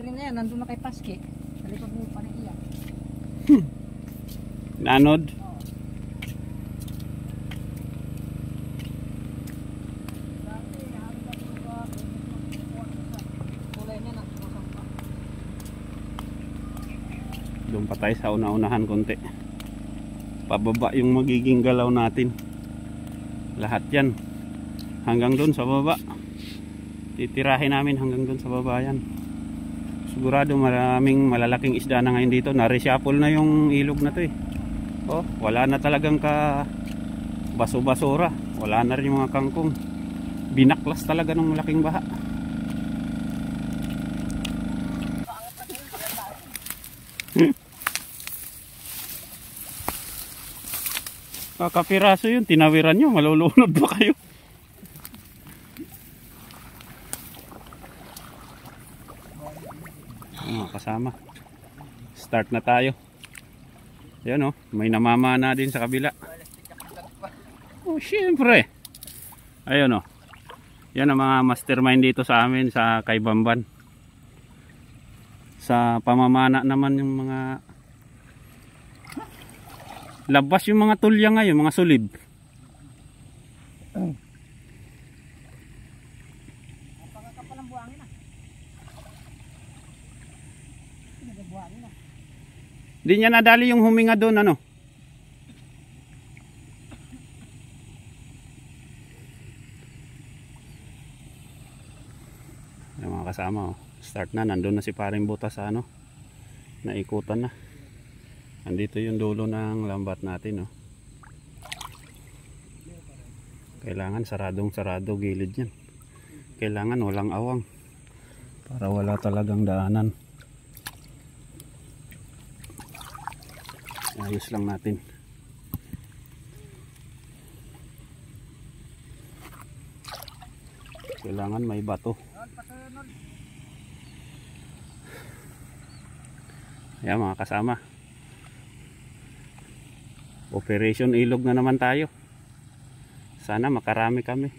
rin na yan, nandun na kay Paski. Sa likod mo pa na iya. Nanod. Kulay niya na, kusang pa. Doon pa tayo sa una-unahan konti. Pababa yung magiging galaw natin. Lahat yan. Hanggang doon sa baba. Titirahin namin hanggang doon sa baba yan. Sigurado maraming malalaking isda na ngayon dito. Nareshuffle na yung ilog na to eh. Oh, wala na talagang ka baso-basura. Wala na rin yung mga kangkong. Binaklas talaga ng malaking baha. Kakapiraso yun, tinawiran nyo, malulunod ba kayo? Kasama. Start na tayo. Yan oh, may namamana din sa kabila. Oh, syempre. Ayun oh. Yan ang mga mastermind dito sa amin sa Kaibamban. Sa pamamana naman yung mga labas yung mga tulya ngayon, mga sulib. Pagkakapal ang buhangin na. Nagbuhangin na. Di niya nadali yung huminga doon ano. Yung mga kasama oh. Start na, nandun na si paring butas sa ano. Naikutan na. Andito yung dulo ng lambat natin oh. Kailangan saradong sarado gilid yan. Kailangan walang awang. Para wala talagang daanan. Ayos lang natin. Kailangan may bato. Yan mga kasama. Operation ilog na naman tayo. Sana makarami kami.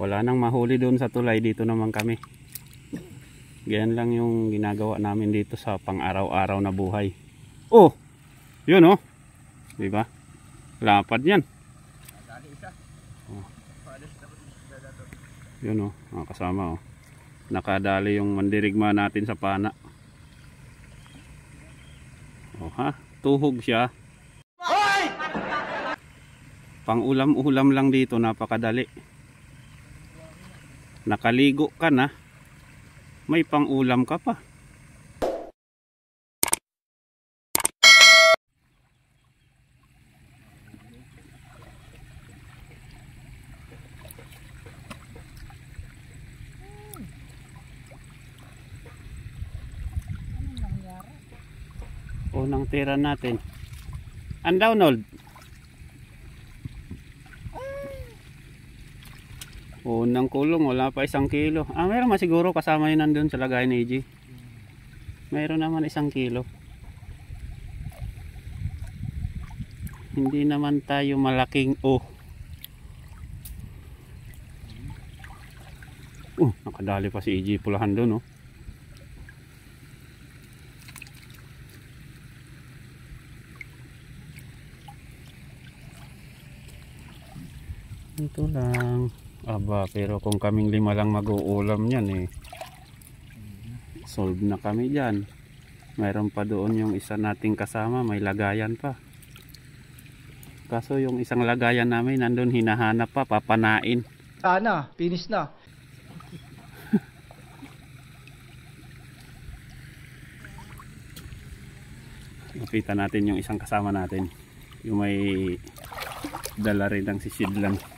Wala nang mahuli doon sa tulay dito naman kami. Ganyan lang yung ginagawa namin dito sa pang araw-araw na buhay Oh. Yun oh. 'Di ba? Lapad 'yan. Oh. Yun oh, mga kasama oh. Nakadali yung mandirigma natin sa pana. Oh ha, tuhog siya. Pang ulam-ulam lang dito, napakadali. Nakaligo ka na. May pang ulam ka pa. Anong nangyari? unang tira natin. Ang download unang kulong wala pa isang kilo. Ah meron masiguro kasama yun nandun sa lagay ni EG meron naman isang kilo. Hindi naman tayo malaking oh uh nakadali pa si EG pulahan doon oh Ito lang. Aba, pero kung kaming lima lang mag-uulam yan eh. Solve na kami dyan. Mayroon pa doon yung isa nating kasama, may lagayan pa. Kaso yung isang lagayan namin nandun hinahanap pa, papanain. Sana, finish na. Lapitan natin yung isang kasama natin. Yung may dala rin ng sisidlan.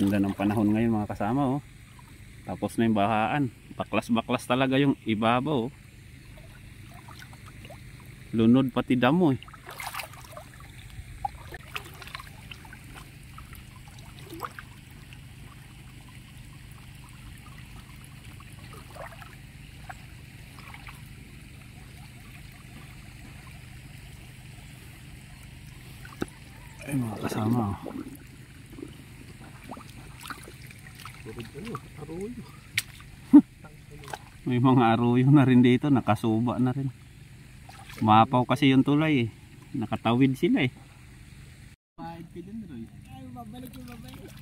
Ganda ng panahon ngayon mga kasama oh. Tapos na yung bahaan. Baklas-baklas talaga yung ibabaw oh. Lunod pati damo eh. Ay, mga kasama. oh. May mga aruyo na rin dito, nakasuba na rin. Mapaw kasi yung tulay eh. Nakatawid sila eh. Ay, babalik yung babalik.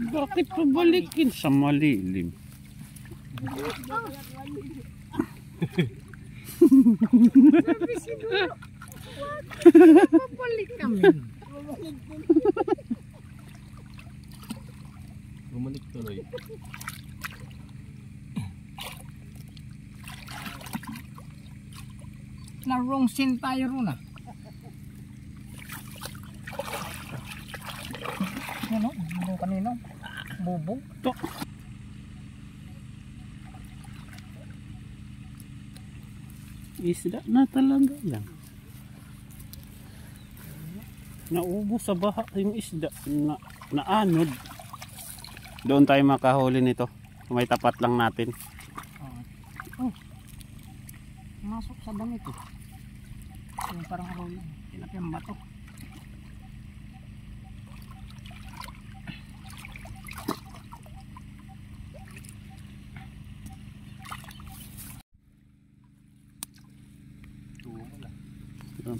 Bakit pabalikin sa malilim? Babalik kami. Bumalik tuloy. Na wrong scene tayo ron ah. Ano? Bubong kanino? Bubong? To. Isda na talaga yan. Naubos sa baha yung isda na naanod. Doon tayo makahuli nito. May tapat lang natin. Oh. Masok sa damit eh. Yung parang ako yun. Tinapyang bato. Doon.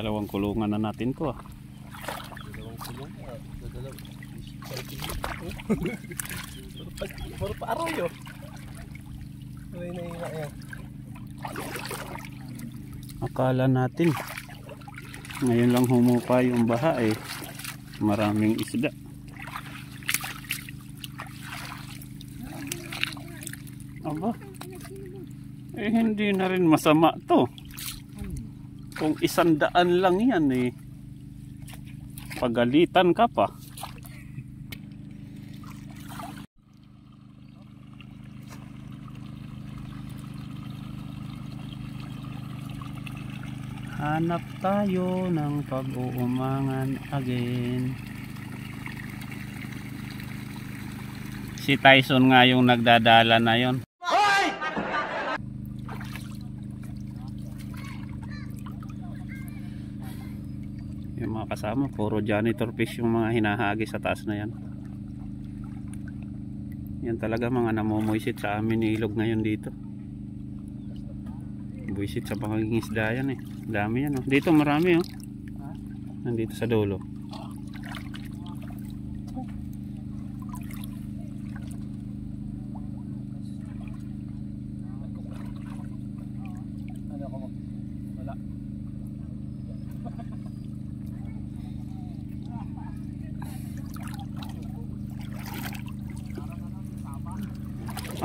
Dalawang kulungan na natin to ah. Dalawang Dadalaw. Puro pa araw yun. Ay, nahiya yan. Akala natin ngayon lang humupa yung baha eh. Maraming isda. Aba. Eh hindi na rin masama to. Kung isandaan lang yan eh. Pagalitan ka pa. Hanap tayo ng pag-uumangan again. Si Tyson nga yung nagdadala na yon. Yung mga kasama, puro janitor fish yung mga hinahagi sa taas na yan. Yan talaga mga namumuisit sa amin ni ilog ngayon dito. Buisit sa pangaging isda yan eh. Dami yan oh. Dito marami oh. Nandito sa dulo.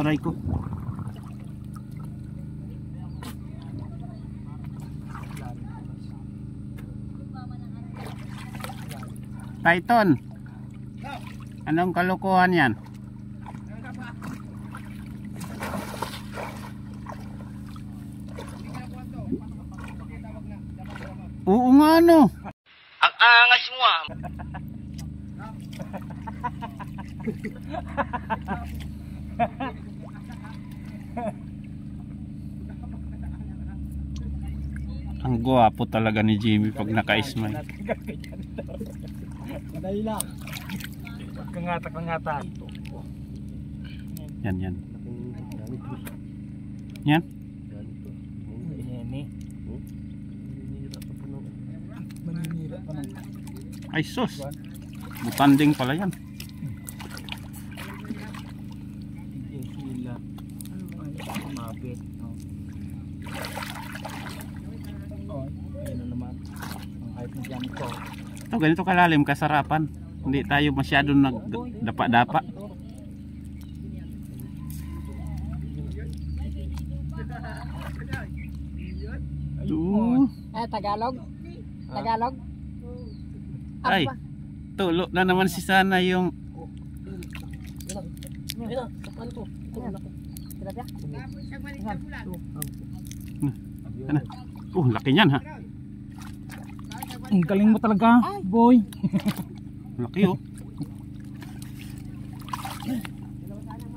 Aray ko. Titan. Anong kalukuhan yan? Oo nga no. Ang angas mo ah. Ang gwapo talaga ni Jimmy pag naka-smile. Dahil lang. Kangata, kangata. Yan yan. Yan. Ay sus. Butanding pala yan. sila. Ano ba yun? Kumapit. Oh, ayun na naman. Ang height ng janitor. Ito ganito kalalim kasarapan. Hindi tayo masyado nagdapa-dapa. Eh, Tagalog? Tagalog? Ay. Tulo na naman si sana yung ko. Tilapia? ano? Oh, laki niyan ha. Ang galing mo talaga, boy. Laki oh.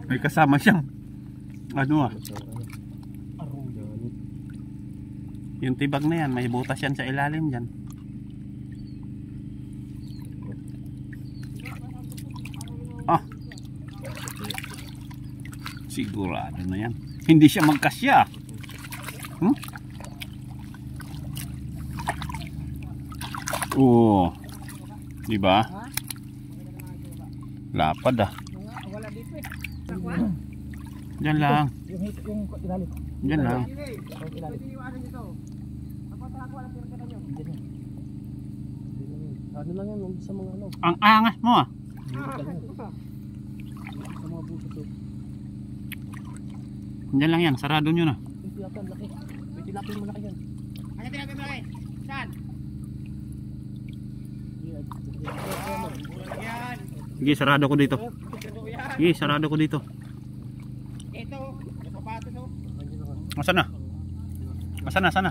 May kasama siyang Ano ah? Yung tibag na yan, may butas yan sa ilalim dyan. Ah. Sigurado na yan. Hindi siya magkasya. Hmm? Oo. Di ba? Lapad ah. Wala dito eh. Diyan lang. Yung hit, yung ilalim. Diyan lang. Ano lang yan, sa mga ano. Ang angas mo ah. Sa mga bukas. oh. Diyan lang yan. Sarado nyo na. Yung tilapia, laki. May tilapia mo laki yan. Ano tinabi mo laki? Saan? Sige, sarado ko dito. Sige, sarado ko dito. Ito. Sapatos oh. Masa na? Masa na? Sana?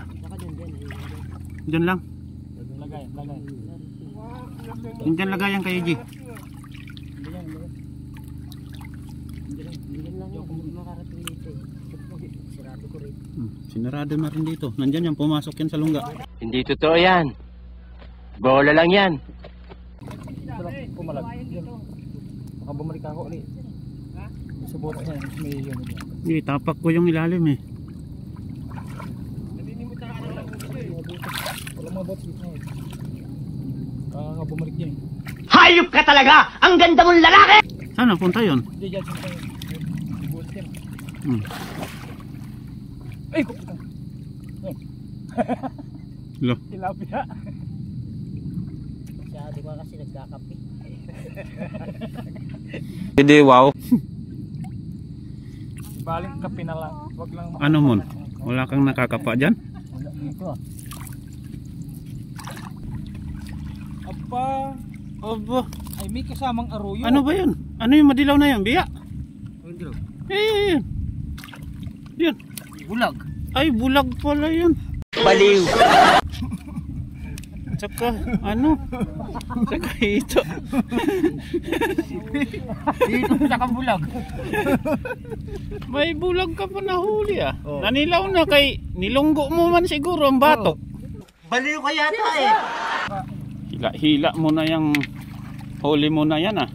Diyan lang. Lagay, lagay. Diyan lagayan kay G. Hmm, sinarado na rin dito. Nandyan yan, pumasok yan sa lungga. Hindi totoo yan. Bola lang yan. Yan. Baka bumalik ako ulit. Sa botas niya, may yun. Hindi, tapak ko yung ilalim eh. Wala mga botas dito. Baka nga bumalik niya eh. Hayop ka talaga! Ang ganda mong lalaki! Saan punta yun? Hindi, dyan. Sa May botas yan. Hmm. Ay, kuputan. Lo. Tilapia. Masyado ka kasi nagkakape. Hindi, wow. Baling kape na lang. Wag lang Ano mon? Wala kang nakakapa dyan? Wala dito ah. Aba, Obo. ay may kasamang aroyo. Ano ba yun? Ano yung madilaw na yun? Biya? Eh, yan. Yan. Bulag. Ay, bulag pala yun. Baliw! Tsaka, ano? Tsaka ito. Dito sa kabulag. May bulag ka pa nahuli ah. Oh. Nanilaw na kay nilunggo mo man siguro ang batok. Baliw ka yata eh! Hila-hila mo na yung huli mo na yan ah.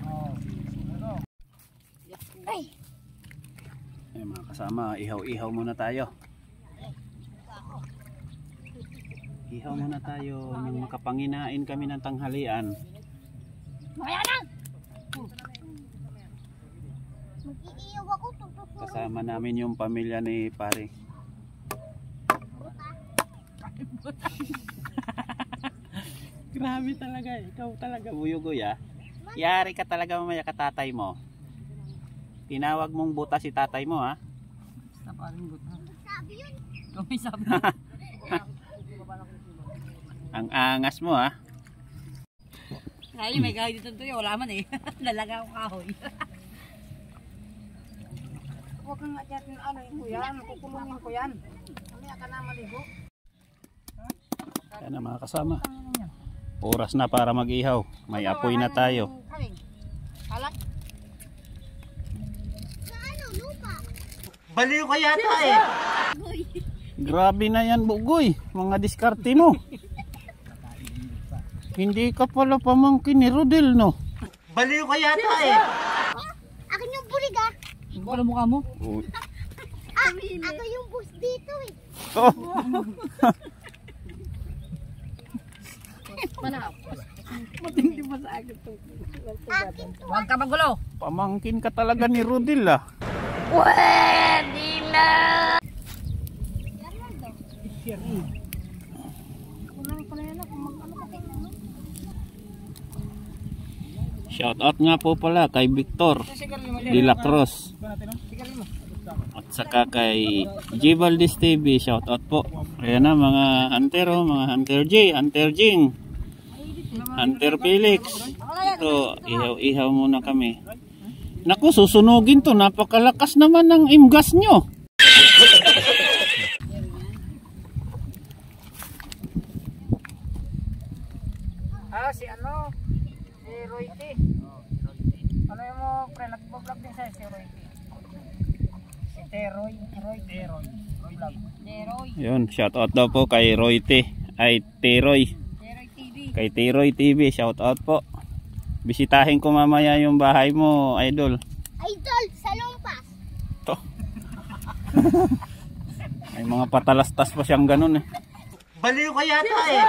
Ay mga kasama, ihaw-ihaw muna tayo. Ihaw muna tayo nang makapanginain kami ng tanghalian. Mag-iiyaw ako. Kasama namin yung pamilya ni pare. Grabe talaga, ikaw talaga buyugoy ah. Yari ka talaga mamaya ka tatay mo. Tinawag mong buta si tatay mo ah. Sa paring gut. Sabi yun. Kami sabi. Ang angas mo ah. Ngayon may kahoy dito tuyo. Wala man eh. Lalaga ako kahoy. Huwag kang atyatin ano yung kuyan. Kukulungin ko yan. Mamaya ka na maligo. Yan na mga kasama. Oras na para mag-ihaw. May apoy na tayo. Halak. Sa ano, lupa. Baliw ka yata eh! Grabe na yan bugoy. Mga diskarte mo. Hindi ka pala pamangkin ni Rodel no? Baliw ka yata eh! Akin yung bulig ah. Wala mukha mo. Ah, ako yung bus dito eh. Oh. Matindi pa sa akin to. Huwag ka magulo. Pamangkin ka talaga ni Rodel ah. Shout out nga po pala kay Victor De La Cruz. At saka kay J Valdez TV, shout out po. Ayan na mga Antero, mga Hunter J, Hunter Jing, Hunter Felix. Ito, ihaw-ihaw muna kami. Naku, susunugin to. Napakalakas naman ng imgas nyo. Ah, si ano? Si Roy T. Ano yung mo, pre, nagbablog din sa'yo si Roy. Teroy, Roy, Teroy. Roy lang. Yun, shout out daw po kay Roy T. Ay, Teroy. Kay Teroy TV, shout out po. Bisitahin ko mamaya yung bahay mo, idol. Idol, sa lumpas. May mga patalastas pa siyang ganun eh. Baliw ka yata eh.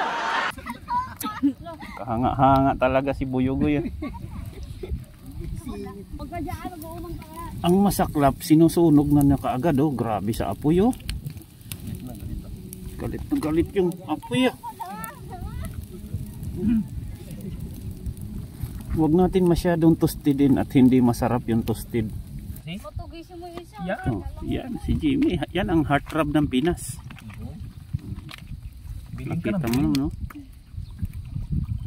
Kahanga-hanga talaga si Buyugoy. eh. Ang masaklap, sinusunog na niya kaagad oh. Grabe sa apoy oh. Galit na galit yung apoy ah. Huwag natin masyadong tostidin at hindi masarap yung isa. Yan. Oh, yan si Jimmy. Yan ang heartthrob ng Pinas. Nakita na. mo no?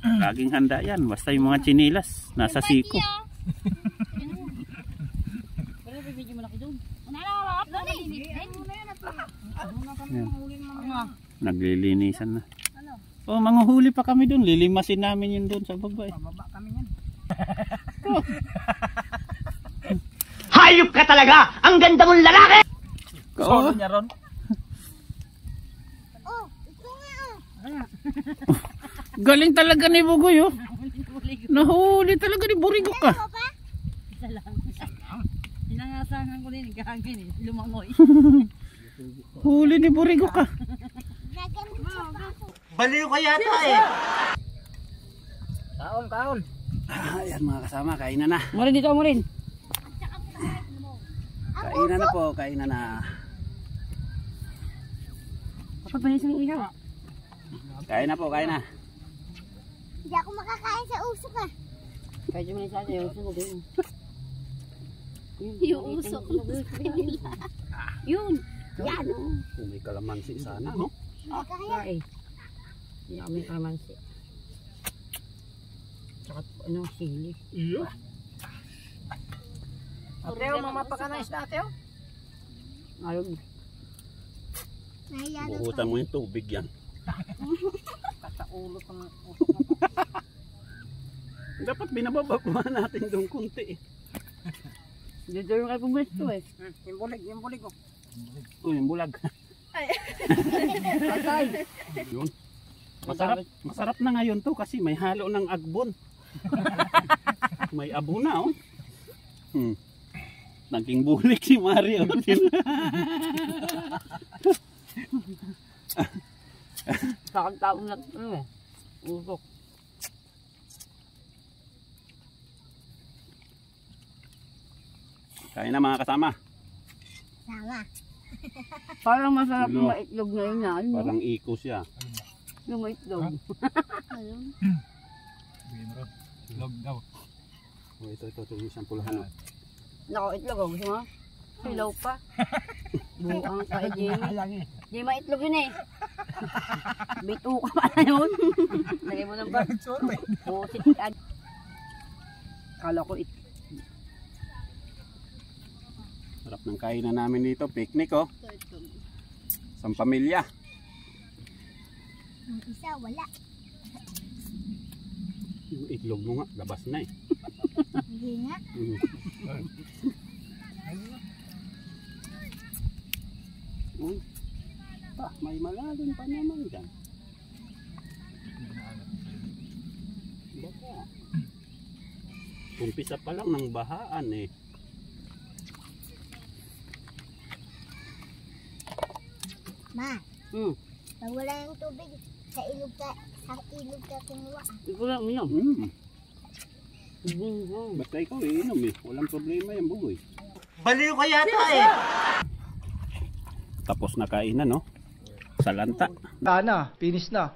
Laging handa yan. Basta yung mga chinilas. Nasa siko. Pero may video malaki doon. Yan. Naglilinisan na. Oh, manguhuli pa kami doon. Lilimasin namin yun doon sa baba. eh. Pababa kami yan. Hayop ka talaga! Ang ganda mong lalaki! Oo. niya ron. Oh, ito nga oh. Galing talaga ni Bugoy, oh. Nahuli talaga ni Burigo ka. Ano pa? Hinangasahan ko din, gagawin eh. Lumangoy. Huli ni Burigo ka. Baliw ka yata eh. Kaon, kaon. Ayan mga kasama, kainan na. Mo rin dito, mo rin. Kainan na po, kainan na. Kapag panisang ikaw. Kain na po, kain na. Hindi ako makakain sa usok ah. Kahit yung mga sa atin, yung sunog yun. Yung usok. Yun. Yan may kalamansi sana, no? Hindi kaya. Kami kalamansi. Tsaka ano, sili. Iyo. Ateo, mamapakanis na ateo. Ayun. Buhutan mo yung tubig yan. Tataulo pang Dapat binababa natin doon kunti eh. Dito yung kay pumwesto eh. Hmm, yung bulig, yung bulig ko. Oh, yung bulag. Patay. Yun. Masarap, masarap na ngayon to kasi may halo ng agbon. may abo na oh. Hmm. Naging bulik si Mario. Sa taon na ano eh. Usok. Kain na mga kasama. Sama. Parang masarap yung Ano? maitlog na yun na. Ano? Parang iko siya. Yung maitlog. Log daw. Oh, ito, ito, ito, yung isang pulahan. oh. Nako, itlog oh. Gusto mo? Silaw pa. Buang ka eh, Jimmy. Lang eh. Di maitlog yun eh. Bito ka pala yun. Lagay mo ng bag. Pusit ka. Kala ko it. Sarap ng kainan namin dito. Picnic oh. Isang pamilya. Yung isa wala. Yung itlog mo nga, labas na eh. Hindi nga. Mm. Pa, may malalim pa naman dyan. Baka. Umpisa pa lang ng bahaan eh. Ma, Hmm. pag wala yung tubig, sa ilog ka, sa ilog ka. Ikaw lang uminom. Mm. Hmm. Basta ikaw iinom eh. Walang problema yan bugoy. Baliw ka yata eh. Tapos na kainan no? Sa lanta. Sana, finish na.